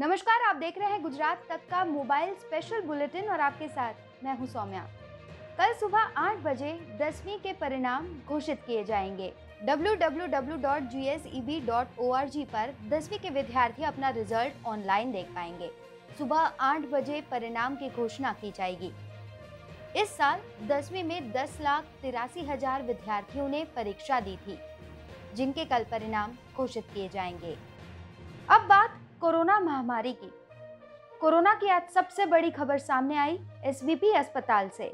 नमस्कार, आप देख रहे हैं गुजरात तक का मोबाइल स्पेशल बुलेटिन और आपके साथ मैं हूँ सौम्या। कल सुबह आठ बजे दसवीं के परिणाम घोषित किए जाएँगे। www.gseb.org पर दसवीं के विद्यार्थी अपना रिज़ल्ट ऑनलाइन देख पाएँगे। सुबह आठ बजे परिणाम की घोषणा की जाएगी। इस साल दसवीं में दस लाख तिरासी हज़ार विद्यार्थियों ने परीक्षा दी थी, जिनके कल परिणाम घोषित किए जाएँगे। कोरोना महामारी की। कोरोना की आज सबसे बड़ी खबर सामने आई एसवीपी अस्पताल से।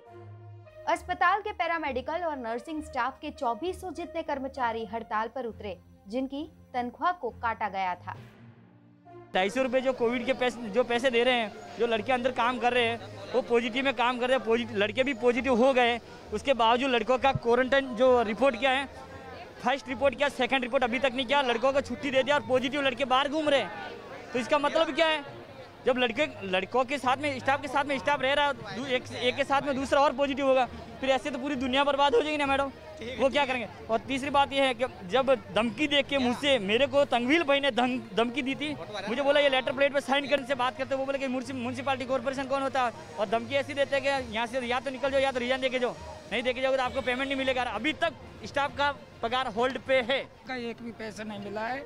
अस्पताल के पैरामेडिकल और नर्सिंग स्टाफ के 2400 जितने कर्मचारी हड़ताल पर उतरे, जिनकी तनख्वाह को काटा गया था। ढाई सौ रुपये जो कोविड के पैसे, जो पैसे दे रहे हैं, जो लड़के अंदर काम कर रहे हैं, वो पॉजिटिव में काम कर रहे हैं लड़के भी पॉजिटिव हो गए। उसके बावजूद लड़कों का क्वारंटाइन जो रिपोर्ट किया है फ़र्स्ट रिपोर्ट किया सेकंड रिपोर्ट अभी तक नहीं किया, लड़कों को छुट्टी दे दिया और पॉजिटिव लड़के बाहर घूम रहे हैं। तो इसका मतलब क्या है? जब लड़के लड़कों के साथ में स्टाफ के साथ में स्टाफ रह रहा है एक, एक के साथ में दूसरा और पॉजिटिव होगा फिर ऐसे तो पूरी दुनिया बर्बाद हो जाएगी ना मैडम वो क्या करेंगे? और तीसरी बात ये है कि जब धमकी देख के मुझसे मेरे को तंगवील भाई ने धमकी दी थी मुझे बोला ये लेटर प्लेट पर साइन करने से बात करते वो बोले कि म्यूनसिपालिटी कॉर्पोरेशन कौन होता है? और धमकी ऐसी देते कि यहाँ से या तो निकल जाओ या तो रिजाइन देके जाओ नहीं देखे जाओगे तो आपको पेमेंट नहीं मिलेगा। अभी तक स्टाफ का पगार होल्ड पे है। का एक भी पैसा नहीं मिला है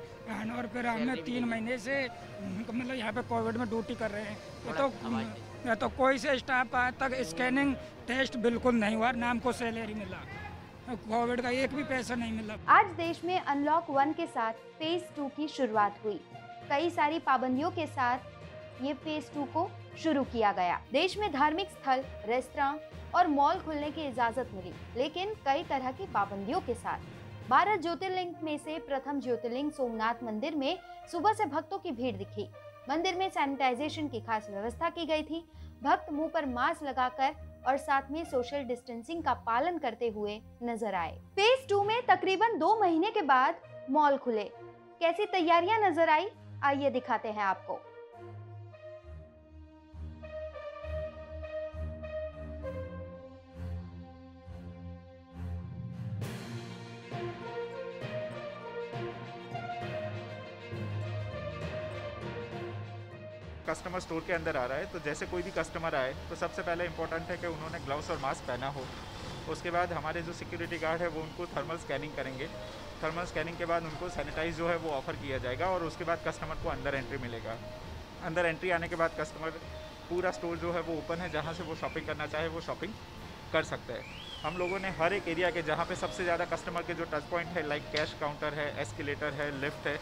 और फिर हमने तीन महीने से मतलब यहाँ पे कोविड में ड्यूटी कर रहे हैं। ये तो ये तो कोई से स्टाफ आज तक स्कैनिंग टेस्ट बिल्कुल नहीं हुआ नाम को सैलरी मिला। कोविड का एक भी पैसा नहीं मिला। आज देश में अनलॉक वन के साथ फ़ेज़ टू की शुरुआत हुई। कई सारी पाबंदियों के साथ ये फ़ेज़ टू को शुरू किया गया। देश में धार्मिक स्थल रेस्तरा और मॉल खुलने की इजाज़त मिली, लेकिन कई तरह की पाबंदियों के साथ। बारह ज्योतिर्लिंग में से प्रथम ज्योतिर्लिंग सोमनाथ मंदिर में सुबह से भक्तों की भीड़ दिखी। मंदिर में सैनिटाइजेशन की खास व्यवस्था की गई थी। भक्त मुँह पर मास्क लगाकर और साथ में सोशल डिस्टेंसिंग का पालन करते हुए नज़र आए। फ़ेज़ टू में तकरीबन दो महीने के बाद मॉल खुले। कैसी तैयारियाँ नज़र आई? आइए दिखाते हैं आपको। कस्टमर स्टोर के अंदर आ रहा है तो जैसे कोई भी कस्टमर आए तो सबसे पहले इंपॉर्टेंट है कि उन्होंने ग्लव्स और मास्क पहना हो। उसके बाद हमारे जो सिक्योरिटी गार्ड है, वो उनको थर्मल स्कैनिंग करेंगे। थर्मल स्कैनिंग के बाद उनको सैनिटाइज जो है, वो ऑफ़र किया जाएगा और उसके बाद कस्टमर को अंदर एंट्री मिलेगा। अंदर एंट्री आने के बाद कस्टमर पूरा स्टोर जो है, वो ओपन है, जहाँ से वो शॉपिंग करना चाहे, वो शॉपिंग कर सकते हैं। हम लोगों ने हर एक एरिया के जहाँ पे सबसे ज़्यादा कस्टमर के जो टच पॉइंट है लाइक कैश काउंटर है एस्केलेटर है लिफ्ट है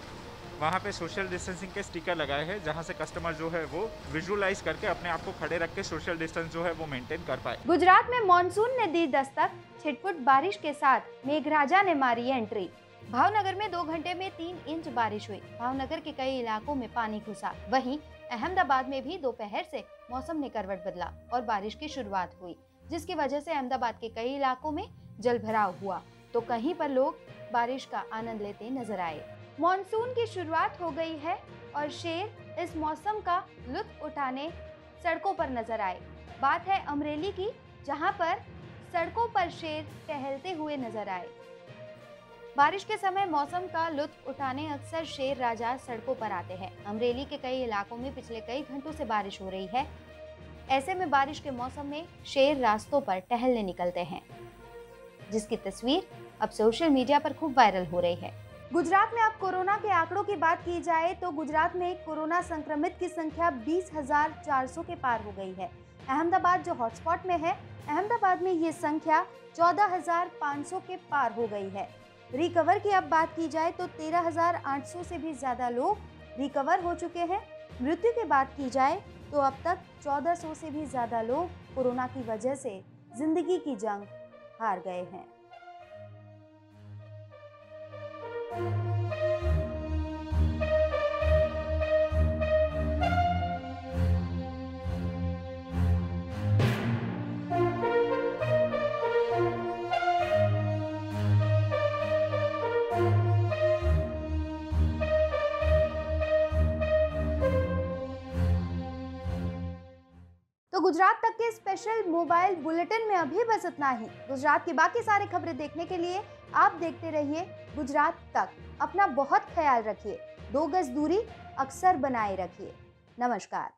वहाँ पे सोशल डिस्टेंसिंग के स्टिकर लगाए हैं, जहाँ से कस्टमर जो है वो विजुअलाइज करके अपने आप को खड़े रख के सोशल डिस्टेंस जो है वो मेंटेन कर पाए। गुजरात में मानसून ने दी दस्तक, छिटपुट बारिश के साथ मेघराजा ने मारी एंट्री भावनगर में दो घंटे में तीन इंच बारिश हुई। भावनगर के कई इलाकों में पानी घुसा। वहीं अहमदाबाद में भी दोपहर से मौसम ने करवट बदला और बारिश की शुरुआत हुई, जिसकी वजह से अहमदाबाद के कई इलाकों में जल भराव हुआ। तो कहीं पर लोग बारिश का आनंद लेते नज़र आए। मॉनसून की शुरुआत हो गई है और शेर इस मौसम का लुत्फ उठाने सड़कों पर नज़र आए। बात है अमरेली की, जहाँ पर सड़कों पर शेर टहलते हुए नज़र आए। बारिश के समय मौसम का लुत्फ उठाने अक्सर शेर राजा सड़कों पर आते हैं। अमरेली के कई इलाकों में पिछले कई घंटों से बारिश हो रही है। ऐसे में बारिश के मौसम में शेर रास्तों पर टहलने निकलते हैं, जिसकी तस्वीर अब सोशल मीडिया पर खूब वायरल हो रही है। गुजरात में अब कोरोना के आंकड़ों की बात की जाए तो गुजरात में कोरोना संक्रमित की संख्या 20,400 के पार हो गई है। अहमदाबाद जो हॉटस्पॉट में है अहमदाबाद में ये संख्या 14,500 के पार हो गई है। रिकवर की अब बात की जाए तो 13,800 से भी ज़्यादा लोग रिकवर हो चुके हैं। मृत्यु की बात की जाए तो अब तक 1400 से भी ज़्यादा लोग कोरोना की वजह से ज़िंदगी की जंग हार गए हैं। तो गुजरात तक के स्पेशल मोबाइल बुलेटिन में अभी बस इतना ही। गुजरात की बाकी सारी खबरें देखने के लिए आप देखते रहिए गुजरात तक। अपना बहुत ख्याल रखिए। दो गज दूरी अक्सर बनाए रखिए। नमस्कार।